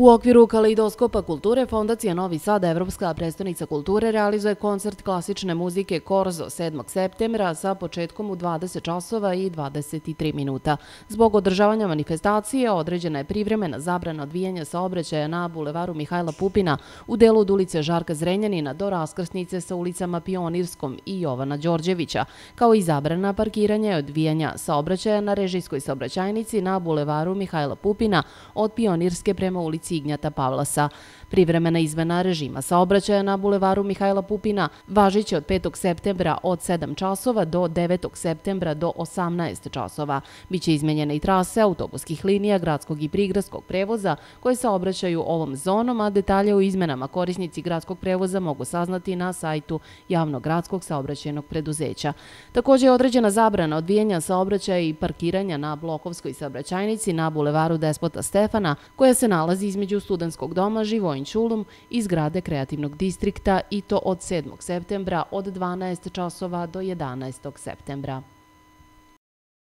U okviru Kaleidoskopa kulture Fondacija Novi Sad, Evropska predstavnica kulture, realizuje koncert klasične muzike Korzo 7. septembra sa početkom u 20 časova i 23 minuta. Zbog održavanja manifestacije određena je privremena zabrana odvijanja saobraćaja na bulevaru Mihajla Pupina u delu od ulice Žarka Zrenjanina do raskrsnice sa ulicama Pionirskom i Jovana Đorđevića, kao i zabrana parkiranja i odvijanja saobraćaja na režijskoj saobraćajnici na bulevaru Mihajla Pupina od Pionirske prema ulici Cignjata Pavlasa. Privremena izmena režima saobraćaja na bulevaru Mihajla Pupina važiće od 5. septembra od 7 časova do 9. septembra do 18 časova. Biće izmenjene i trase autobuskih linija gradskog i prigradskog prevoza koje saobraćaju ovom zonom, a detalje o izmenama korisnici gradskog prevoza mogu saznati na sajtu javnog gradskog saobraćajnog preduzeća. Također je određena zabrana odvijenja saobraćaja i parkiranja na blokovskoj saobraćajnici na bulevaru Despota Stefana koja se nalazi iz između studentskog doma Živojn Čulum i zgrade kreativnog distrikta i to od 7. septembra od 12 časova do 11. septembra.